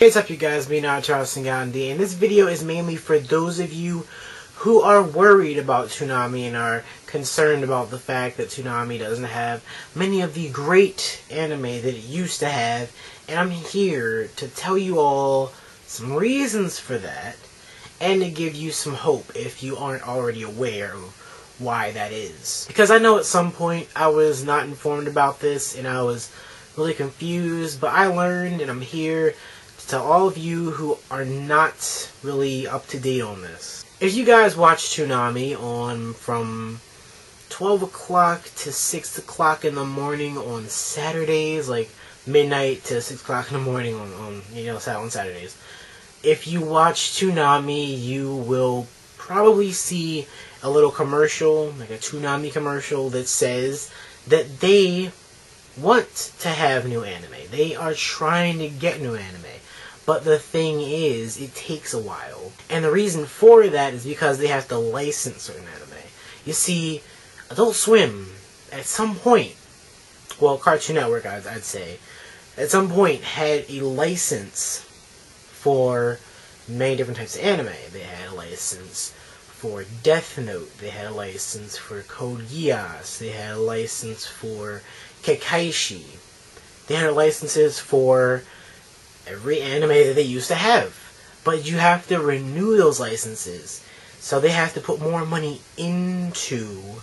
Hey, what's up you guys, me now Charles Gandhi, and this video is mainly for those of you who are worried about Toonami and are concerned about the fact that Toonami doesn't have many of the great anime that it used to have, and I'm here to tell you all some reasons for that, and to give you some hope if you aren't already aware of why that is. Because I know at some point I was not informed about this, and I was really confused, but I learned, and I'm here to all of you who are not really up to date on this. If you guys watch Toonami on from 12 o'clock to 6 o'clock in the morning on Saturdays, like midnight to 6 o'clock in the morning on, on you know on Saturdays. If you watch Toonami, you will probably see a little commercial, like a Toonami commercial that says that they want to have new anime. They are trying to get new anime. But the thing is, it takes a while. And the reason for that is because they have to license certain anime. You see, Adult Swim, at some point, well, Cartoon Network, I'd, I'd say, at some point had a license for many different types of anime. They had a license for Death Note. They had a license for Code Geass. They had a license for Kekkaishi. They had licenses for every anime that they used to have. But you have to renew those licenses. So they have to put more money into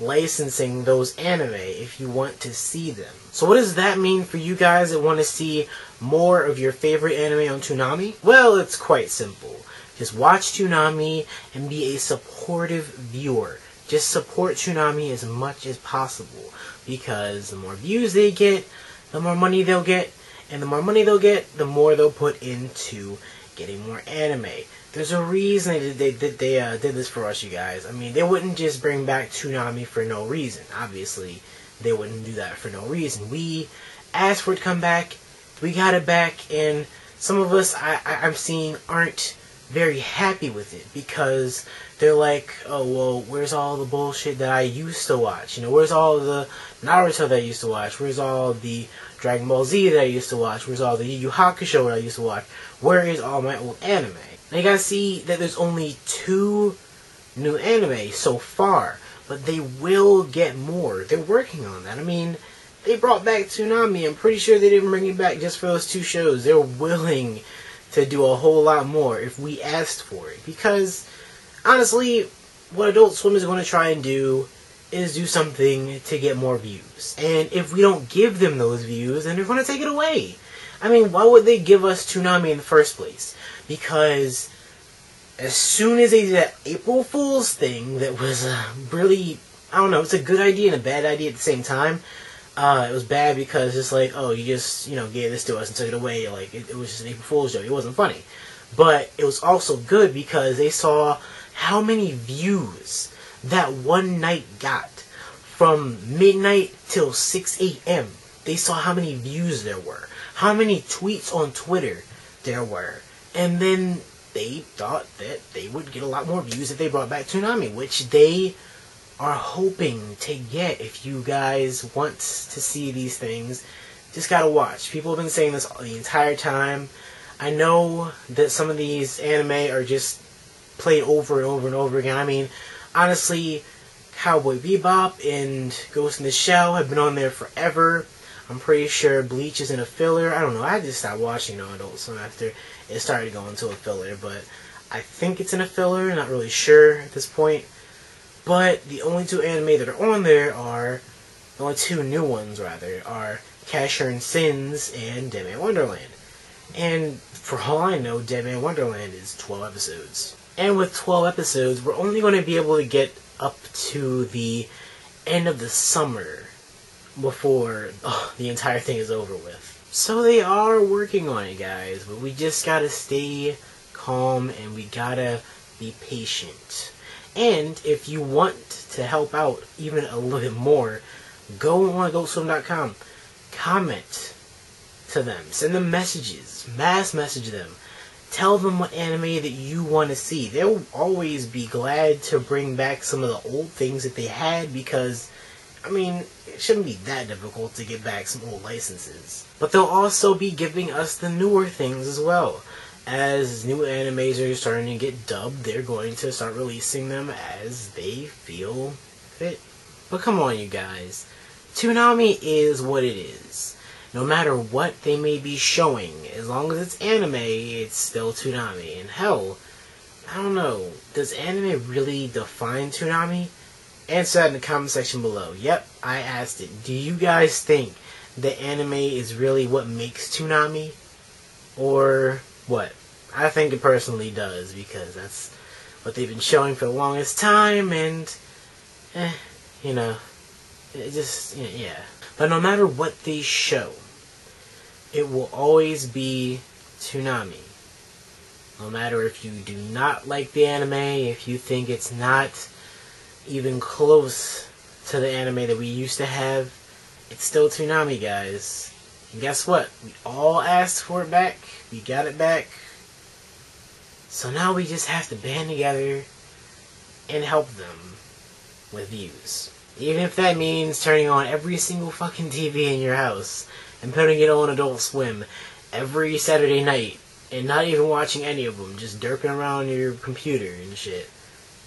licensing those anime if you want to see them. So what does that mean for you guys that want to see more of your favorite anime on Toonami? Well, it's quite simple. Just watch Toonami and be a supportive viewer. Just support Toonami as much as possible because the more views they get, the more money they'll get, and the more money they'll get, the more they'll put into getting more anime. There's a reason they they, they, they uh, did this for us, you guys. I mean, they wouldn't just bring back Toonami for no reason. Obviously, they wouldn't do that for no reason. We asked for it to come back. We got it back, and some of us I, I, I'm seeing aren't very happy with it because they're like, oh well, where's all the bullshit that I used to watch? You know, where's all the Naruto that I used to watch? Where's all the Dragon Ball Z that I used to watch? Where's all the Yu Yu Hakusho that I used to watch? Where is all my old anime? Now you gotta see that there's only two new anime so far, but they will get more. They're working on that. I mean, they brought back Toonami. I'm pretty sure they didn't bring it back just for those two shows. They're willing to do a whole lot more if we asked for it. Because, honestly, what Adult Swim is going to try and do is do something to get more views. And if we don't give them those views, then they're going to take it away. I mean, why would they give us Toonami in the first place? Because as soon as they did that April Fool's thing that was uh, really, I don't know, it's a good idea and a bad idea at the same time. Uh, it was bad because it's like, oh, you just, you know, gave this to us and took it away. Like, it, it was just an April Fool's joke. It wasn't funny. But it was also good because they saw how many views that one night got from midnight till 6 a.m. They saw how many views there were, how many tweets on Twitter there were, and then they thought that they would get a lot more views if they brought back Toonami, which they are hoping to get if you guys want to see these things. Just gotta watch. People have been saying this the entire time. I know that some of these anime are just played over and over and over again. I mean, honestly, Cowboy Bebop and Ghost in the Shell have been on there forever. I'm pretty sure Bleach is in a filler. I don't know. I just stopped watching on Adult Swim after it started going to a filler, but I think it's in a filler. Not really sure at this point. But the only two anime that are on there are the only two new ones rather are Casshern Sins and Deadman Wonderland. And for all I know, Deadman Wonderland is 12 episodes. And with 12 episodes, we're only going to be able to get up to the end of the summer before oh, the entire thing is over with. So they are working on it, guys, but we just gotta stay calm and we gotta be patient. And if you want to help out even a little bit more, go on adultswim.com, comment to them, send them messages, mass message them, tell them what anime that you want to see. They'll always be glad to bring back some of the old things that they had because I mean, it shouldn't be that difficult to get back some old licenses. But they'll also be giving us the newer things as well. As new animes are starting to get dubbed, they're going to start releasing them as they feel fit. But come on, you guys. Toonami is what it is. No matter what they may be showing, as long as it's anime, it's still Toonami. And hell, I don't know, does anime really define Toonami? Answer that in the comment section below. Yep, I asked it. Do you guys think that anime is really what makes Toonami? Or what? I think it personally does because that's what they've been showing for the longest time and eh, you know, it just yeah. But no matter what they show, it will always be Toonami. No matter if you do not like the anime, if you think it's not even close to the anime that we used to have, it's still Toonami, guys. And guess what? We all asked for it back. We got it back. So now we just have to band together and help them with views. Even if that means turning on every single fucking TV in your house and putting it on Adult Swim every Saturday night and not even watching any of them, just derping around your computer and shit.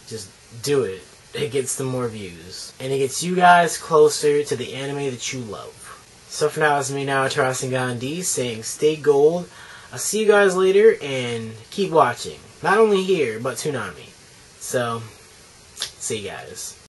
Just do it it gets some more views. And it gets you guys closer to the anime that you love. So for now, it's me now, Tarasengan Gandhi, saying stay gold. I'll see you guys later, and keep watching. Not only here, but Toonami. So, see you guys.